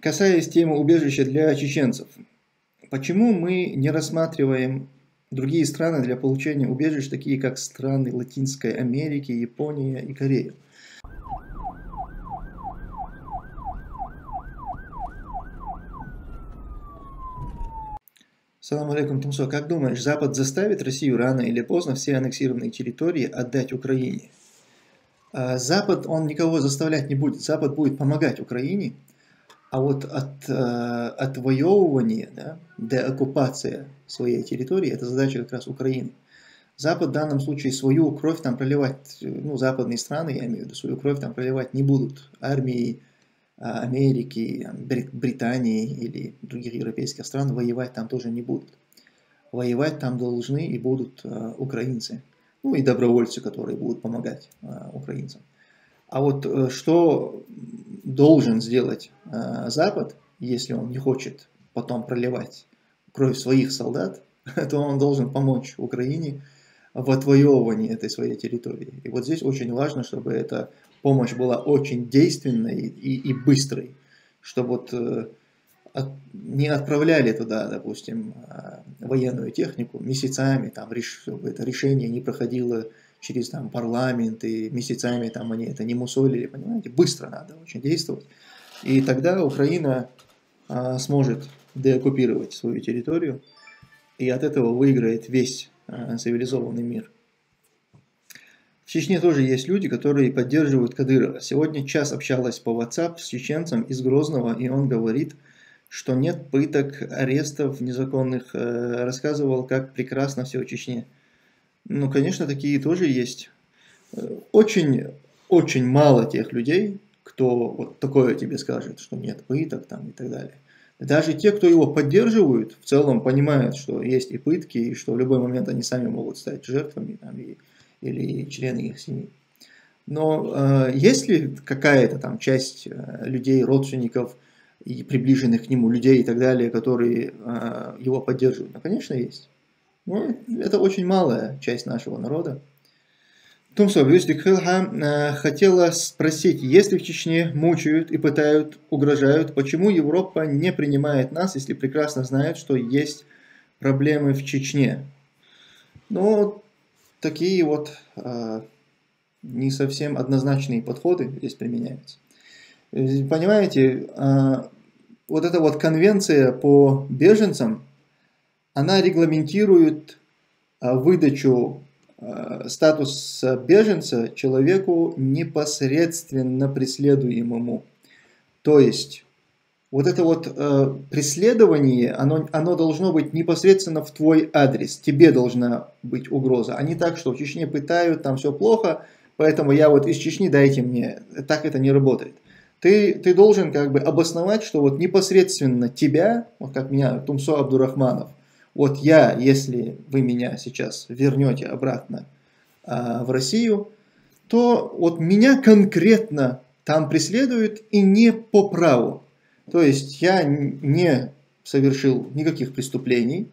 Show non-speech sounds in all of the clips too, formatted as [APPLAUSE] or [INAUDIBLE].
касаясь темы убежища для чеченцев, почему мы не рассматриваем другие страны для получения убежищ, такие как страны Латинской Америки, Япония и Корея? Салам алейкум, Тумсо. Как думаешь, Запад заставит Россию рано или поздно все аннексированные территории отдать Украине? А Запад, он никого заставлять не будет. Запад будет помогать Украине, а вот от э, отвоевывания, да, деоккупация своей территории, это задача как раз Украины. Запад в данном случае свою кровь там проливать, ну, западные страны, я имею в виду, свою кровь там проливать не будут. Армии а, Америки, Британии или других европейских стран воевать там тоже не будут. Воевать там должны и будут а, украинцы, ну и добровольцы, которые будут помогать а, украинцам. А вот э, что должен сделать Запад, если он не хочет потом проливать кровь своих солдат, [LAUGHS] то он должен помочь Украине в отвоевывании этой своей территории. И вот здесь очень важно, чтобы это помощь была очень действенной и, и быстрой, чтобы вот э, от, не отправляли туда, допустим, э, военную технику месяцами, там, чтобы это решение не проходило через там, парламент, и месяцами там, они это не мусолили, понимаете, быстро надо очень действовать. И тогда Украина а, сможет деоккупировать свою территорию, и от этого выиграет весь а, цивилизованный мир. В Чечне тоже есть люди, которые поддерживают Кадырова. Сегодня час общалась по WhatsApp с чеченцем из Грозного, и он говорит, что нет пыток, арестов незаконных, э, рассказывал, как прекрасно все в Чечне. Ну, конечно, такие тоже есть. Очень, очень мало тех людей, кто вот такое тебе скажет, что нет пыток там и так далее. Даже те, кто его поддерживают, в целом понимают, что есть и пытки, и что в любой момент они сами могут стать жертвами, там, и или члены их семьи. Но э, есть ли какая-то там часть э, людей, родственников и приближенных к нему людей и так далее, которые э, его поддерживают? Ну, конечно, есть. Но это очень малая часть нашего народа. Тумсо Бюстикхилха э, хотела спросить, если в Чечне мучают и пытают, угрожают, почему Европа не принимает нас, если прекрасно знает, что есть проблемы в Чечне? Ну, такие вот э, не совсем однозначные подходы здесь применяются. Понимаете, э, вот эта вот конвенция по беженцам, она регламентирует э, выдачу э, статуса беженца человеку непосредственно преследуемому. То есть вот это вот э, преследование, оно, оно должно быть непосредственно в твой адрес. Тебе должна быть угроза, а не так, что в Чечне пытают, там все плохо, поэтому я вот из Чечни дайте мне. Так это не работает. Ты, ты должен как бы обосновать, что вот непосредственно тебя, вот как меня, Тумсо Абдурахманов, вот я, если вы меня сейчас вернете обратно э, в Россию, то вот меня конкретно там преследуют и не по праву. То есть я не совершил никаких преступлений,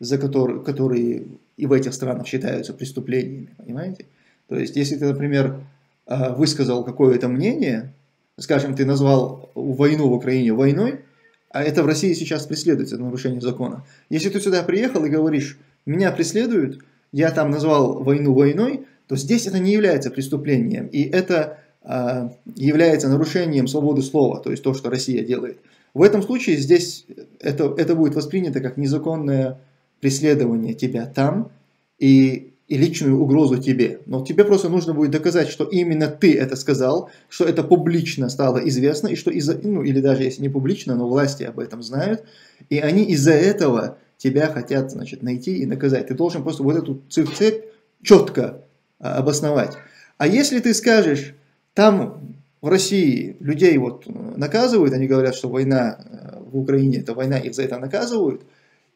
за которые, которые и в этих странах считаются преступлениями, понимаете? То есть, если ты, например, а, высказал какое-то мнение, скажем, ты назвал войну в Украине войной, а это в России сейчас преследуется нарушение закона. Если ты сюда приехал и говоришь, меня преследуют, я там назвал войну войной, то здесь это не является преступлением. И это а, является нарушением свободы слова, то есть то, что Россия делает. В этом случае здесь это, это будет воспринято как незаконное преследование тебя там и, и личную угрозу тебе. Но тебе просто нужно будет доказать, что именно ты это сказал, что это публично стало известно, и что из-за, ну или даже если не публично, но власти об этом знают, и они из-за этого тебя хотят, значит, найти и наказать. Ты должен просто вот эту цепь четко а, обосновать. А если ты скажешь, там в России людей вот наказывают, они говорят, что война э, в Украине это война, их за это наказывают.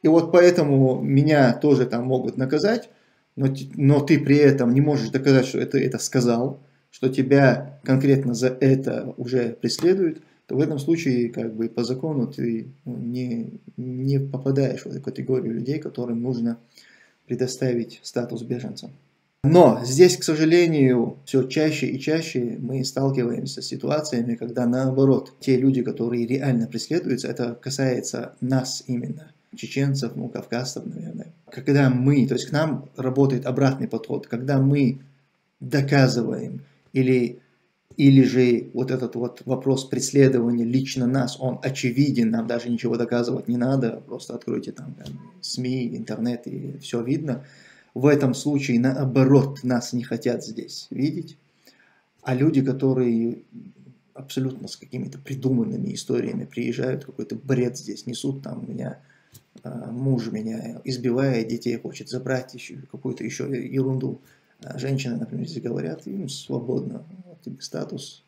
И вот поэтому меня тоже там могут наказать, но, но ты при этом не можешь доказать, что это это сказал, что тебя конкретно за это уже преследуют, то в этом случае как бы по закону ты ну, не, не попадаешь в эту категорию людей, которым нужно предоставить статус беженца. Но здесь, к сожалению, все чаще и чаще мы сталкиваемся с ситуациями, когда наоборот, те люди, которые реально преследуются, это касается нас именно, чеченцев, ну, кавказцев, наверное. Когда мы, то есть к нам работает обратный подход, когда мы доказываем или или же вот этот вот вопрос преследования лично нас, он очевиден, нам даже ничего доказывать не надо, просто откройте там СМИ, интернет и все видно. В этом случае, наоборот, нас не хотят здесь видеть. А люди, которые абсолютно с какими-то придуманными историями приезжают, какой-то бред здесь несут, там меня муж меня избивает, детей хочет забрать, еще какую-то еще ерунду. А женщины, например, здесь говорят, им свободно, вот тебе статус,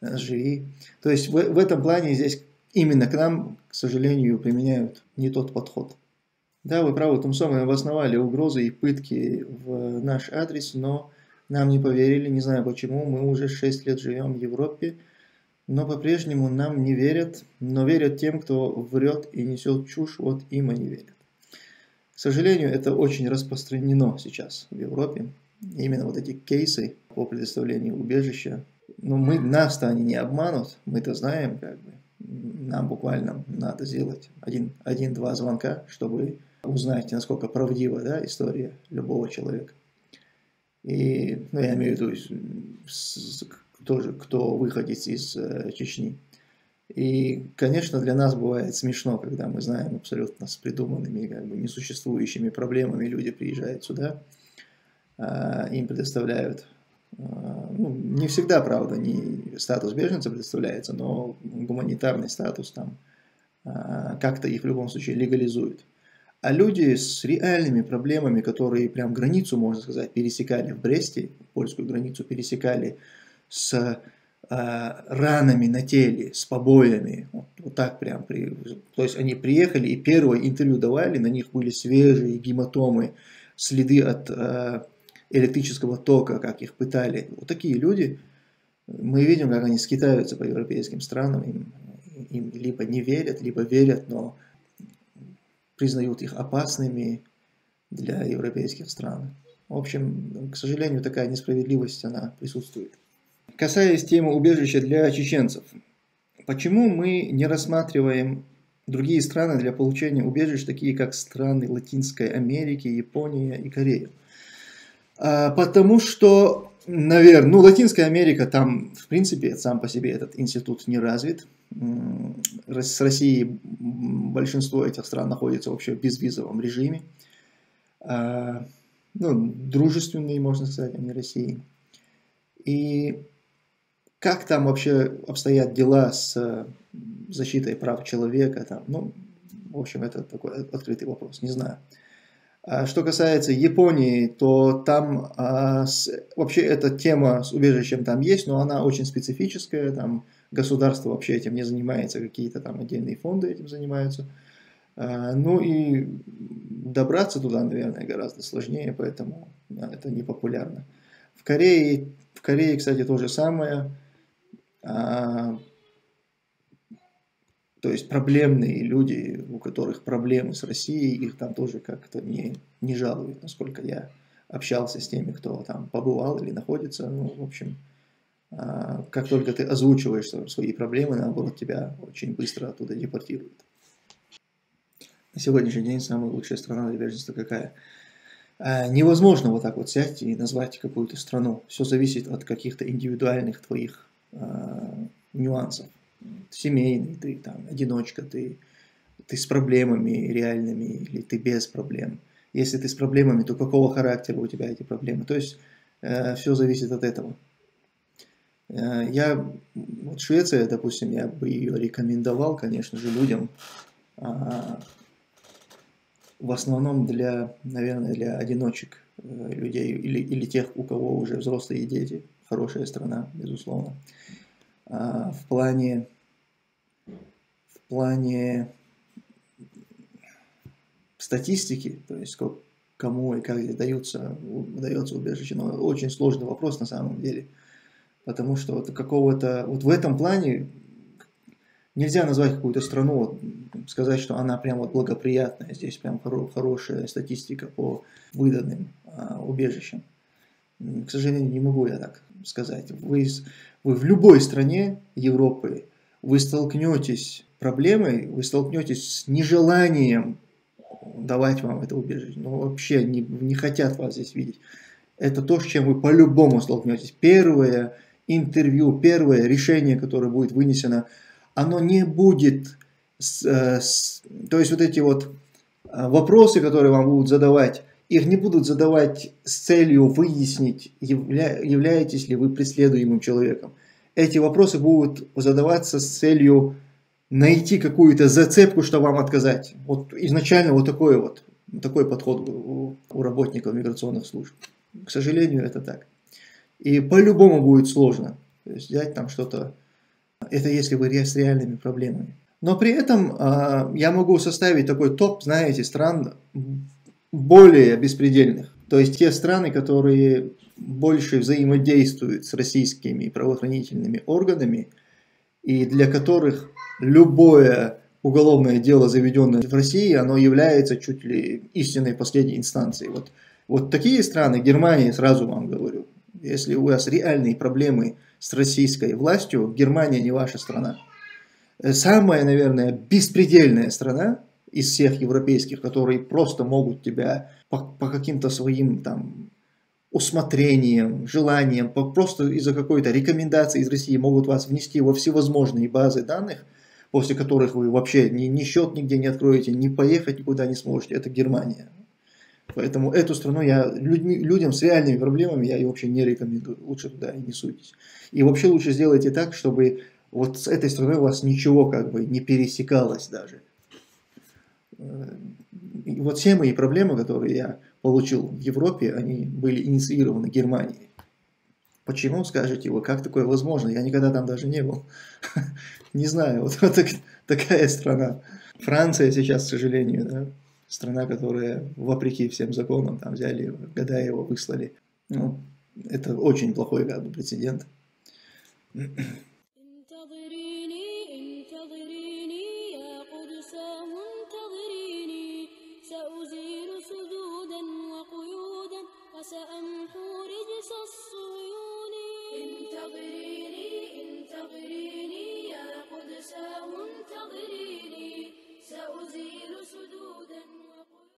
э, живи. То есть в, в этом плане здесь именно к нам, к сожалению, применяют не тот подход. Да, вы правы, Тумсо, мы обосновали угрозы и пытки в наш адрес, но нам не поверили, не знаю почему, мы уже 6 лет живем в Европе, но по-прежнему нам не верят, но верят тем, кто врет и несет чушь, вот им они верят. К сожалению, это очень распространено сейчас в Европе, именно вот эти кейсы по предоставлению убежища. Но мы, нас-то они не обманут, мы-то знаем, как бы, нам буквально надо сделать один-два один, звонка, чтобы узнаете, насколько правдива да, история любого человека. И, ну, я имею в виду, тоже, кто выходит из э, Чечни. И, конечно, для нас бывает смешно, когда мы знаем абсолютно с придуманными, как бы несуществующими проблемами люди приезжают сюда, э, им предоставляют, э, ну, не всегда, правда, не статус беженца предоставляется, но гуманитарный статус там э, как-то их в любом случае легализуют. А люди с реальными проблемами, которые прям границу, можно сказать, пересекали в Бресте, польскую границу пересекали с э, ранами на теле, с побоями, вот, вот так прям. При, то есть они приехали и первое интервью давали, на них были свежие гематомы, следы от э, электрического тока, как их пытали. Вот такие люди, мы видим, как они скитаются по европейским странам, им, им либо не верят, либо верят, но признают их опасными для европейских стран. В общем, к сожалению, такая несправедливость, она присутствует. Касаясь темы убежища для чеченцев, почему мы не рассматриваем другие страны для получения убежищ, такие как страны Латинской Америки, Япония и Корея? А, потому что, наверное, ну, Латинская Америка, там, в принципе, сам по себе этот институт не развит с Россией большинство этих стран находится вообще в безвизовом режиме. А, ну, дружественные, можно сказать, они России. И как там вообще обстоят дела с защитой прав человека, там, ну, в общем, это такой открытый вопрос, не знаю. А что касается Японии, то там а, с, вообще эта тема с убежищем там есть, но она очень специфическая, там государство вообще этим не занимается, какие-то там отдельные фонды этим занимаются. А, ну и добраться туда, наверное, гораздо сложнее, поэтому это не популярно. В Корее, в Корее, кстати, то же самое. А, то есть проблемные люди, у которых проблемы с Россией, их там тоже как-то не, не жалуют, насколько я общался с теми, кто там побывал или находится. Ну, в общем, а, как только ты озвучиваешь свои проблемы, наоборот, тебя очень быстро оттуда депортируют. На сегодняшний день самая лучшая страна для беженства какая? А, невозможно вот так вот сесть и назвать какую-то страну. Все зависит от каких-то индивидуальных твоих нюансов. Семейный, ты там одиночка, ты, ты с проблемами реальными или ты без проблем. Если ты с проблемами, то какого характера у тебя эти проблемы? То есть э, все зависит от этого. Э, я, вот Швеция, допустим, я бы ее рекомендовал, конечно же, людям, а, в основном для, наверное, для одиночек э, людей или, или тех, у кого уже взрослые дети. Хорошая страна, безусловно. А, в плане, в плане статистики, то есть сколько, кому и как даются, дается убежище, но очень сложный вопрос на самом деле – потому что вот какого-то, вот в этом плане нельзя назвать какую-то страну, сказать, что она прям вот благоприятная, здесь прям хоро, хорошая статистика по выданным а, убежищам. К сожалению, не могу я так сказать. Вы, вы в любой стране Европы, вы столкнетесь с проблемой, вы столкнетесь с нежеланием давать вам это убежище. Ну, вообще не, не хотят вас здесь видеть. Это то, с чем вы по-любому столкнетесь. Первое интервью, первое решение, которое будет вынесено, оно не будет... С, э, с, то есть вот эти вот э, вопросы, которые вам будут задавать, их не будут задавать с целью выяснить, явля, являетесь ли вы преследуемым человеком. Эти вопросы будут задаваться с целью найти какую-то зацепку, что вам отказать. Вот изначально вот такой вот такой подход у, у работников миграционных служб. К сожалению, это так. И по-любому будет сложно. То взять там что-то, это если вы с реальными проблемами. Но при этом э, я могу составить такой топ, знаете, стран более беспредельных. То есть те страны, которые больше взаимодействуют с российскими правоохранительными органами, и для которых любое уголовное дело, заведенное в России, оно является чуть ли истинной последней инстанцией. Вот, вот такие страны, Германия, сразу вам говорю, если у вас реальные проблемы с российской властью, Германия не ваша страна. Самая, наверное, беспредельная страна из всех европейских, которые просто могут тебя по, по каким-то своим там усмотрением, желанием, по, просто из-за какой-то рекомендации из России могут вас внести во всевозможные базы данных, после которых вы вообще ни, ни счет нигде не откроете, ни поехать никуда не сможете. Это Германия. Поэтому эту страну я людьми, людям с реальными проблемами я ее вообще не рекомендую. Лучше туда не суйтесь. И вообще лучше сделайте так, чтобы вот с этой страной у вас ничего как бы не пересекалось даже. И вот все мои проблемы, которые я получил в Европе, они были инициированы Германией. Почему, скажете вы, как такое возможно? Я никогда там даже не был. [LAUGHS] Не знаю, вот, вот так, такая страна. Франция сейчас, к сожалению, страна, которая вопреки всем законам там взяли, года его выслали. Ну, это очень плохой как бы, прецедент.